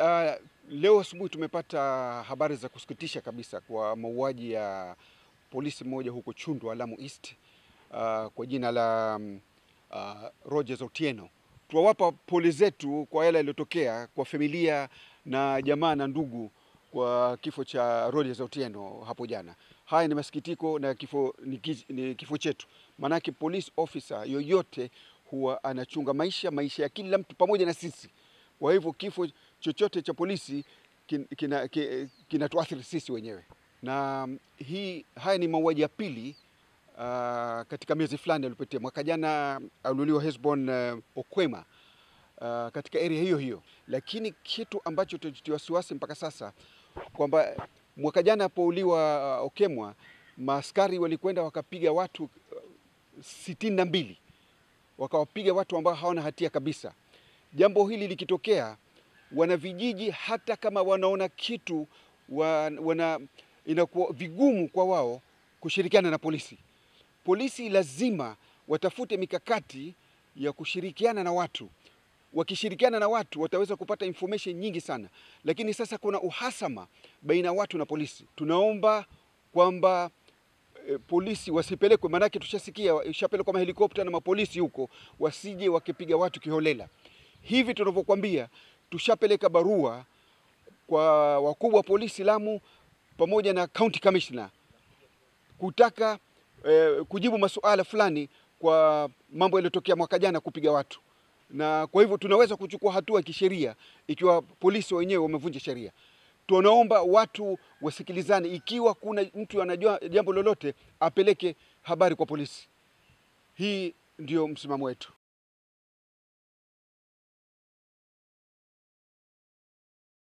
Uh, leo asubuhi tumepata habari za kusikitisha kabisa kwa mauaji ya polisi mmoja huko Chundwa, Lamu East, uh, kwa jina la uh, Rogers Otieno. Tuwawapa pole zetu kwa yale yaliyotokea kwa familia na jamaa na ndugu kwa kifo cha Rogers Otieno hapo jana. Haya ni masikitiko na kifo ni, ni kifo chetu, maanake police officer yoyote huwa anachunga maisha maisha ya kila mtu pamoja na sisi. Kwa hivyo kifo chochote cha polisi kinatuathiri kina- kina sisi wenyewe, na mm, hii haya ni mauaji ya pili uh, katika miezi fulani aliopitia. Mwaka jana aliuliwa Hesbon uh, Okwema uh, katika area hiyo hiyo, lakini kitu ambacho tunatia wasiwasi mpaka sasa kwamba mwaka jana apouliwa uh, Okemwa, maaskari walikwenda wakapiga watu uh, sitini na mbili wakawapiga watu ambao hawana hatia kabisa. Jambo hili likitokea, wanavijiji hata kama wanaona kitu wa, wana, inakuwa vigumu kwa wao kushirikiana na polisi. Polisi lazima watafute mikakati ya kushirikiana na watu. Wakishirikiana na watu wataweza kupata information nyingi sana, lakini sasa kuna uhasama baina ya watu na polisi. Tunaomba kwamba e, polisi wasipelekwe, maanake tushasikia ishapelekwa mahelikopta na mapolisi huko, wasije wakipiga watu kiholela. Hivi tunavyokwambia, tushapeleka barua kwa wakubwa wa polisi Lamu pamoja na county commissioner kutaka eh, kujibu masuala fulani kwa mambo yaliyotokea mwaka jana kupiga watu, na kwa hivyo tunaweza kuchukua hatua kisheria ikiwa polisi wenyewe wamevunja sheria. Tunaomba watu wasikilizane, ikiwa kuna mtu anajua jambo lolote apeleke habari kwa polisi. Hii ndio msimamo wetu.